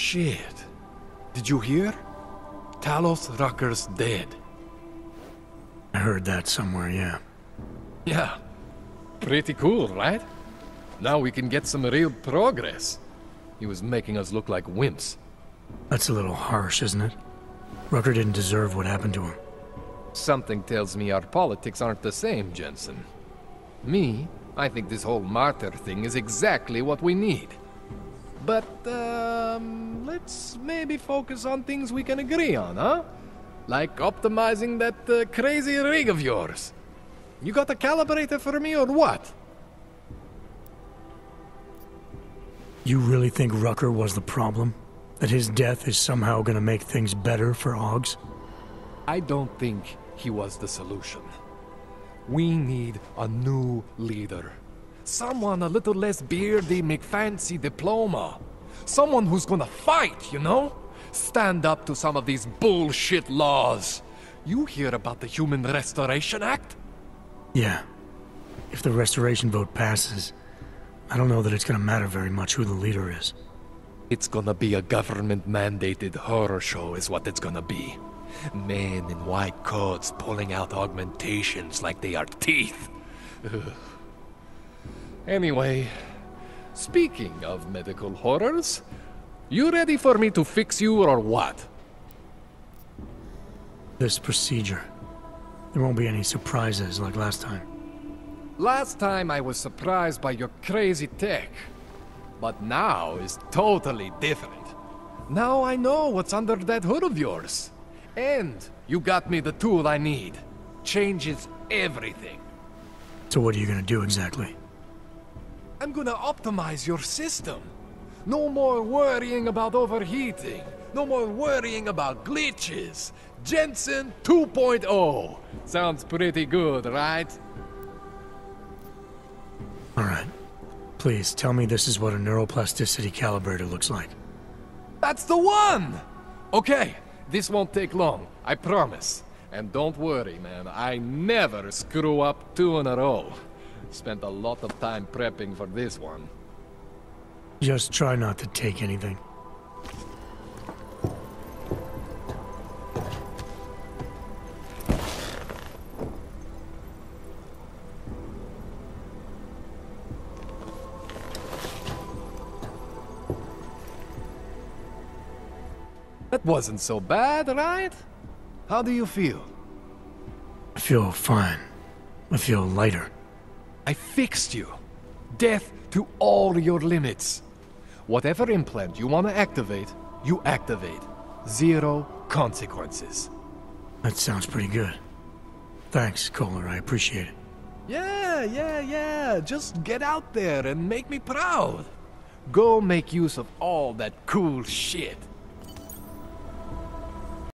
Shit. Did you hear? Talos Rucker's dead. I heard that somewhere, yeah. Yeah. Pretty cool, right? Now we can get some real progress. He was making us look like wimps. That's a little harsh, isn't it? Rucker didn't deserve what happened to him. Something tells me our politics aren't the same, Jensen. Me, I think this whole martyr thing is exactly what we need. But, um, let's maybe focus on things we can agree on, huh? Like optimizing that uh, crazy rig of yours. You got a calibrator for me or what? You really think Rucker was the problem? That his death is somehow gonna make things better for Augs? I don't think he was the solution. We need a new leader. Someone a little less beardy McFancy diploma. Someone who's gonna fight, you know? Stand up to some of these bullshit laws. You hear about the Human Restoration Act? Yeah. If the restoration vote passes, I don't know that it's gonna matter very much who the leader is. It's gonna be a government-mandated horror show is what it's gonna be. Men in white coats pulling out augmentations like they are teeth. Ugh. Anyway, speaking of medical horrors, you ready for me to fix you or what? This procedure. There won't be any surprises like last time. Last time I was surprised by your crazy tech. But now is totally different. Now I know what's under that hood of yours. And you got me the tool I need. Changes everything. So what are you gonna do exactly? I'm gonna optimize your system. No more worrying about overheating. No more worrying about glitches. Jensen 2.0. Sounds pretty good, right? Alright. Please, tell me this is what a neuroplasticity calibrator looks like. That's the one! Okay, this won't take long, I promise. And don't worry, man, I never screw up two in a row. Spent a lot of time prepping for this one. Just try not to take anything. That wasn't so bad, right? How do you feel? I feel fine. I feel lighter. I fixed you. Death to all your limits. Whatever implant you want to activate, you activate. Zero consequences. That sounds pretty good. Thanks, Koller. I appreciate it. Yeah, yeah, yeah. Just get out there and make me proud. Go make use of all that cool shit.